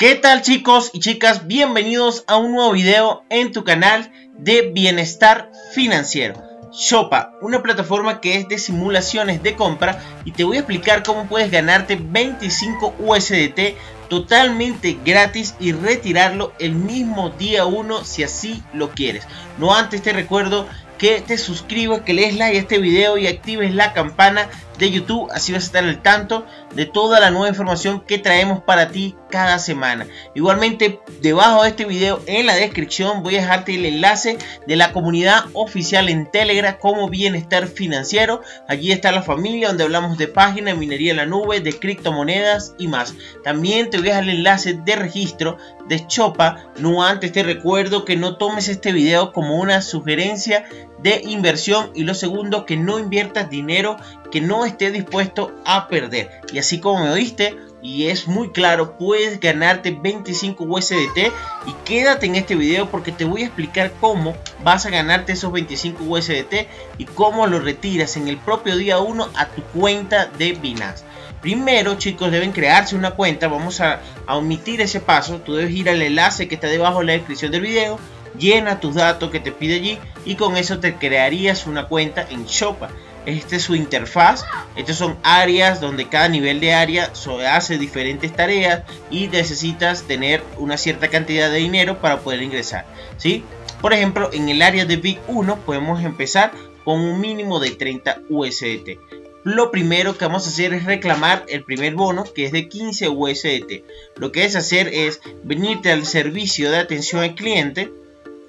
¿Qué tal chicos y chicas? Bienvenidos a un nuevo video en tu canal de bienestar financiero. Shopa, una plataforma que es de simulaciones de compra y te voy a explicar cómo puedes ganarte 25 USDT totalmente gratis y retirarlo el mismo día 1 si así lo quieres. No antes te recuerdo que te suscribas, que lees like a este video y actives la campana de YouTube, así vas a estar al tanto de toda la nueva información que traemos para ti cada semana. Igualmente, debajo de este video, en la descripción, voy a dejarte el enlace de la comunidad oficial en Telegram como Bienestar Financiero. Allí está la familia donde hablamos de páginas, minería en la nube, de criptomonedas y más. También te voy a dejar el enlace de registro de Chopa. No antes te recuerdo que no tomes este video como una sugerencia de inversión y lo segundo que no inviertas dinero que no esté dispuesto a perder. Y así como me oíste, y es muy claro, puedes ganarte 25 USDT y quédate en este video porque te voy a explicar cómo vas a ganarte esos 25 USDT y cómo lo retiras en el propio día 1 a tu cuenta de Binance. Primero chicos deben crearse una cuenta, vamos a, a omitir ese paso, tú debes ir al enlace que está debajo de la descripción del video llena tus datos que te pide allí y con eso te crearías una cuenta en Shopa. Esta es su interfaz. Estas son áreas donde cada nivel de área hace diferentes tareas y necesitas tener una cierta cantidad de dinero para poder ingresar. ¿sí? Por ejemplo, en el área de Big 1 podemos empezar con un mínimo de 30 USDT. Lo primero que vamos a hacer es reclamar el primer bono que es de 15 USDT. Lo que es hacer es venirte al servicio de atención al cliente.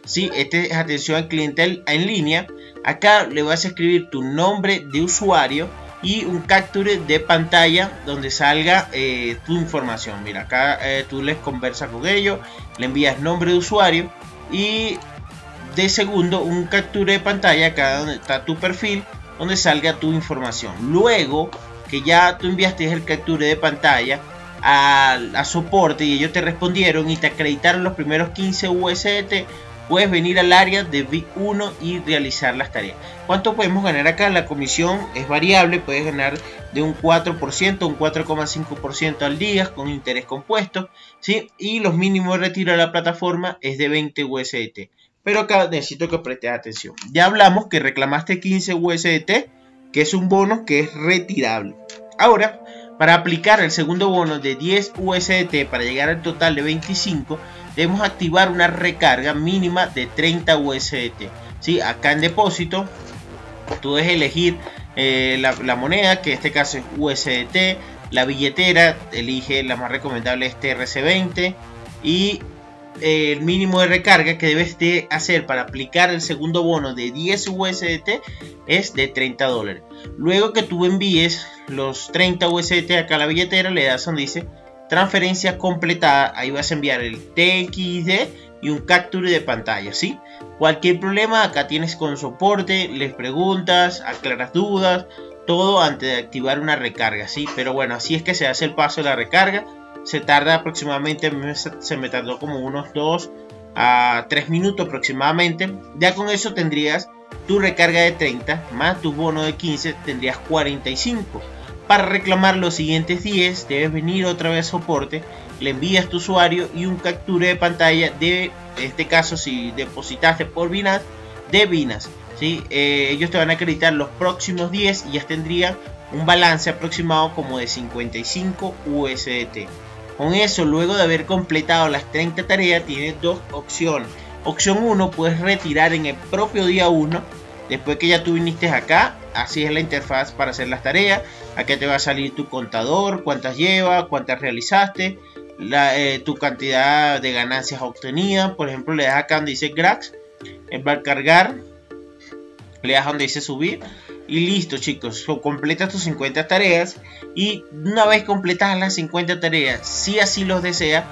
¿Sí? Este es atención al cliente en línea Acá le vas a escribir tu nombre de usuario y un capture de pantalla donde salga eh, tu información. Mira, acá eh, tú les conversas con ellos, le envías nombre de usuario y de segundo un capture de pantalla acá donde está tu perfil donde salga tu información. Luego que ya tú enviaste el capture de pantalla a, a soporte y ellos te respondieron y te acreditaron los primeros 15 USDT puedes venir al área de Big 1 y realizar las tareas. ¿Cuánto podemos ganar acá? La comisión es variable, puedes ganar de un 4%, un 4,5% al día con interés compuesto, ¿sí? Y los mínimos de retiro de la plataforma es de 20 USDT. Pero acá necesito que prestes atención. Ya hablamos que reclamaste 15 USDT, que es un bono que es retirable. Ahora, para aplicar el segundo bono de 10 USDT para llegar al total de 25, debemos activar una recarga mínima de 30 USDT. ¿sí? Acá en depósito, tú debes elegir eh, la, moneda, que en este caso es USDT. La billetera, elige la más recomendable es TRC20. Y el mínimo de recarga que debes de hacer para aplicar el segundo bono de 10 USDT es de 30 dólares. Luego que tú envíes los 30 USDT acá a la billetera, le das donde dice transferencia completada, ahí vas a enviar el TXD y un capture de pantalla, ¿sí? Cualquier problema, acá tienes con soporte, les preguntas, aclaras dudas, todo antes de activar una recarga, ¿sí? Pero bueno, así es que se hace el paso de la recarga, se tarda aproximadamente, se me tardó como unos 2 a 3 minutos aproximadamente, ya con eso tendrías tu recarga de 30 más tu bono de 15, tendrías 45 para reclamar los siguientes 10 debes venir otra vez a soporte, le envías tu usuario y un captura de pantalla de, en este caso si depositaste por Binance, de Binance. ¿sí? Eh, ellos te van a acreditar los próximos 10 y ya tendría un balance aproximado como de 55 USDT. Con eso, luego de haber completado las 30 tareas, tienes dos opciones. Opción 1, puedes retirar en el propio día 1 Después que ya tú viniste acá, así es la interfaz para hacer las tareas. Aquí te va a salir tu contador, cuántas lleva, cuántas realizaste, eh, tu cantidad de ganancias obtenidas. Por ejemplo, le das acá donde dice Grax, él va a cargar, le das donde dice subir y listo chicos, completas tus 50 tareas y una vez completadas las 50 tareas, si así los deseas,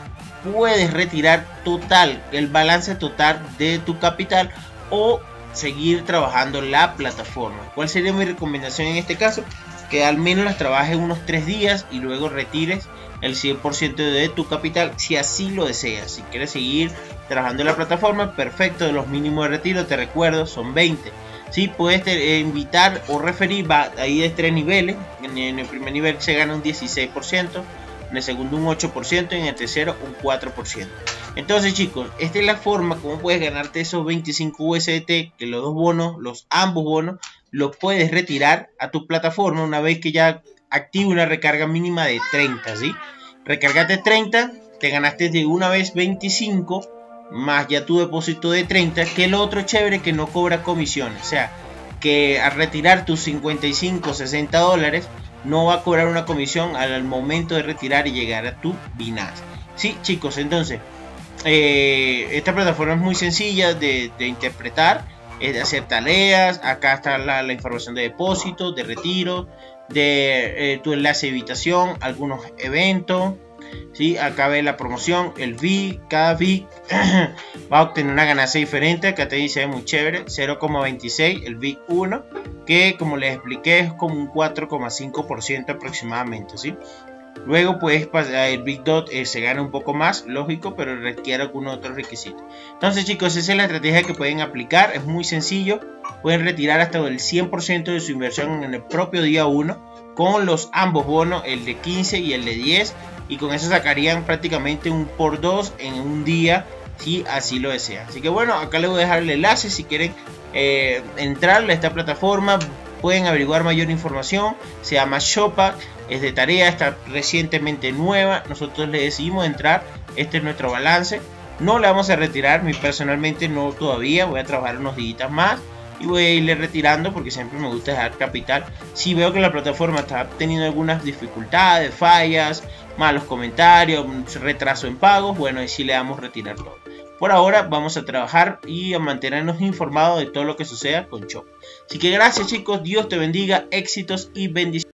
puedes retirar total, el balance total de tu capital o seguir trabajando la plataforma. ¿Cuál sería mi recomendación en este caso? Que al menos las trabajes unos 3 días y luego retires el 100% de tu capital si así lo deseas. Si quieres seguir trabajando en la plataforma, perfecto. Los mínimos de retiro, te recuerdo, son 20. Si puedes eh, invitar o referir, va ahí de tres niveles. En, el primer nivel se gana un 16%. en el segundo un 8% y en el tercero un 4%. Entonces chicos, esta es la forma como puedes ganarte esos 25 USDT que los dos bonos, los ambos bonos, los puedes retirar a tu plataforma una vez que ya active una recarga mínima de 30, ¿sí? Recargate 30, te ganaste de una vez 25 más ya tu depósito de 30, que el otro chévere que no cobra comisiones, o sea, que al retirar tus 55, 60 dólares, no va a cobrar una comisión al momento de retirar y llegar a tu Binance. Sí, chicos, entonces, eh, esta plataforma es muy sencilla de, interpretar, es de hacer tareas, acá está la, información de depósito, de retiro, de eh, tu enlace de invitación, algunos eventos, ¿sí? Acá ve la promoción, el V, cada V va a obtener una ganancia diferente, acá te dice muy chévere, 0,26 el VIC 1, que como les expliqué es como un 4,5% aproximadamente, ¿sí? Luego pues el Big Dot eh, se gana un poco más, lógico, pero requiere algunos otros requisitos. Entonces chicos, esa es la estrategia que pueden aplicar, es muy sencillo. Pueden retirar hasta el 100% de su inversión en el propio día 1 con los ambos bonos, el de 15 y el de 10 y con eso sacarían prácticamente un por 2 en un día si así lo desean. Así que bueno, acá les voy a dejar el enlace si quieren eh, entrar a esta plataforma. Pueden averiguar mayor información. Se llama Shopa, es de tarea, está recientemente nueva. Nosotros le decidimos entrar. Este es nuestro balance. No le vamos a retirar, personalmente no todavía. Voy a trabajar unos días más y voy a irle retirando porque siempre me gusta dejar capital. Si veo que la plataforma está teniendo algunas dificultades, fallas, malos comentarios, retraso en pagos, bueno, ahí sí le damos retirar todo. Por ahora vamos a trabajar y a mantenernos informados de todo lo que suceda con Chop. Así que gracias chicos, Dios te bendiga, éxitos y bendiciones.